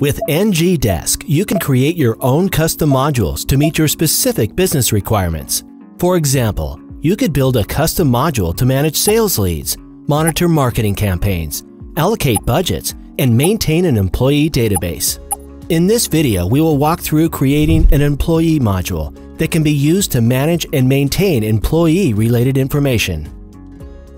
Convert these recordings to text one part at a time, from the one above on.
With ngDesk, you can create your own custom modules to meet your specific business requirements. For example, you could build a custom module to manage sales leads, monitor marketing campaigns, allocate budgets, and maintain an employee database. In this video, we will walk through creating an employee module that can be used to manage and maintain employee-related information.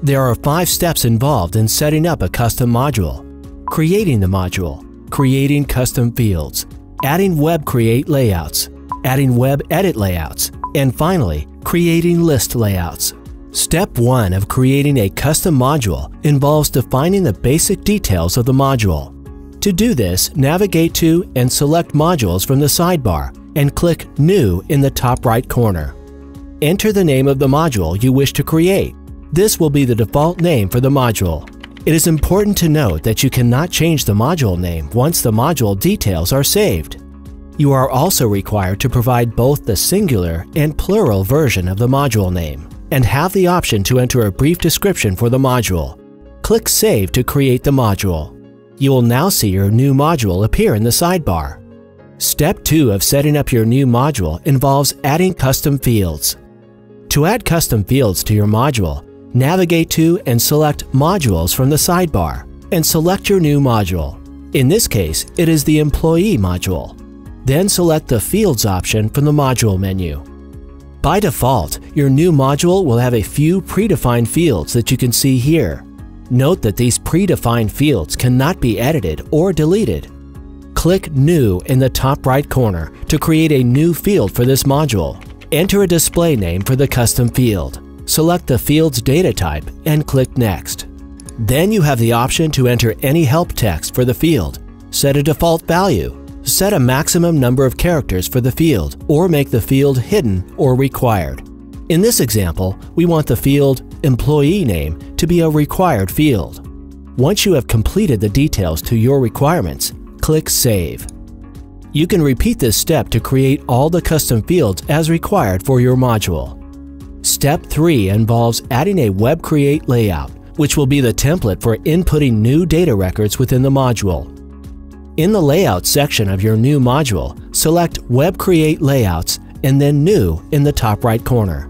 There are five steps involved in setting up a custom module. Creating the module, creating custom fields, adding web create layouts, adding web edit layouts, and finally, creating list layouts. Step 1 of creating a custom module involves defining the basic details of the module. To do this, navigate to and select Modules from the sidebar and click New in the top right corner. Enter the name of the module you wish to create. This will be the default name for the module. It is important to note that you cannot change the module name once the module details are saved. You are also required to provide both the singular and plural version of the module name and have the option to enter a brief description for the module. Click Save to create the module. You will now see your new module appear in the sidebar. Step 2 of setting up your new module involves adding custom fields. To add custom fields to your module, navigate to and select Modules from the sidebar and select your new module. In this case, it is the Employee module. Then select the Fields option from the Module menu. By default, your new module will have a few predefined fields that you can see here. Note that these predefined fields cannot be edited or deleted. Click New in the top right corner to create a new field for this module. Enter a display name for the custom field. Select the field's data type and click Next. Then you have the option to enter any help text for the field, set a default value, Set a maximum number of characters for the field or make the field hidden or required. In this example, we want the field Employee Name to be a required field. Once you have completed the details to your requirements, click Save. You can repeat this step to create all the custom fields as required for your module. Step 3 involves adding a Web Create layout, which will be the template for inputting new data records within the module. In the Layout section of your new module, select Web Create Layouts and then New in the top right corner.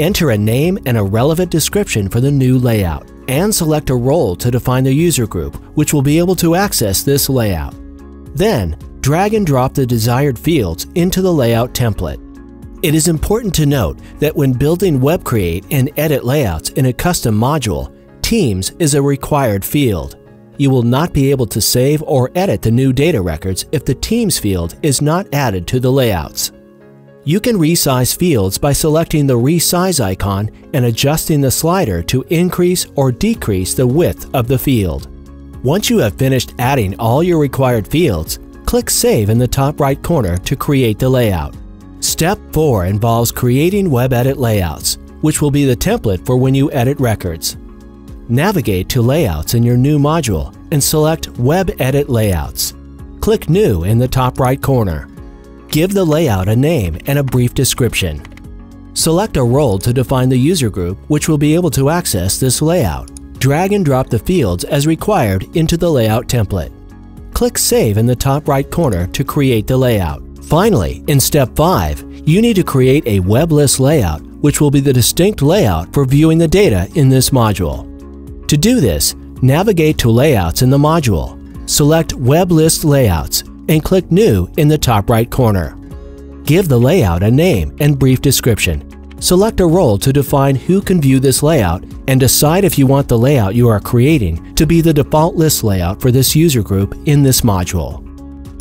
Enter a name and a relevant description for the new layout, and select a role to define the user group, which will be able to access this layout. Then, drag and drop the desired fields into the layout template. It is important to note that when building Web Create and Edit layouts in a custom module, Teams is a required field. You will not be able to save or edit the new data records if the Teams field is not added to the layouts. You can resize fields by selecting the resize icon and adjusting the slider to increase or decrease the width of the field. Once you have finished adding all your required fields, click Save in the top right corner to create the layout. Step 4 involves creating web edit layouts, which will be the template for when you edit records. Navigate to Layouts in your new module and select Web Edit Layouts. Click New in the top right corner. Give the layout a name and a brief description. Select a role to define the user group which will be able to access this layout. Drag and drop the fields as required into the layout template. Click Save in the top right corner to create the layout. Finally, in step 5, you need to create a web list layout which will be the distinct layout for viewing the data in this module. To do this, navigate to Layouts in the module, select Web List Layouts, and click New in the top right corner. Give the layout a name and brief description. Select a role to define who can view this layout and decide if you want the layout you are creating to be the default list layout for this user group in this module.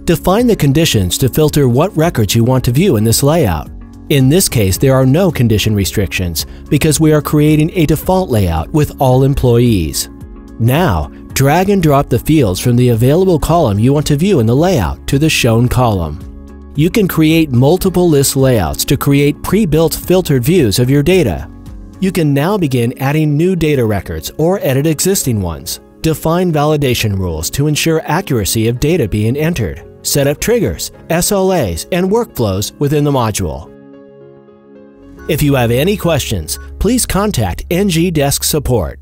Define the conditions to filter what records you want to view in this layout. In this case, there are no condition restrictions because we are creating a default layout with all employees. Now, drag and drop the fields from the available column you want to view in the layout to the shown column. You can create multiple list layouts to create pre-built filtered views of your data. You can now begin adding new data records or edit existing ones. Define validation rules to ensure accuracy of data being entered. Set up triggers, SLAs, and workflows within the module. If you have any questions, please contact ngDesk Support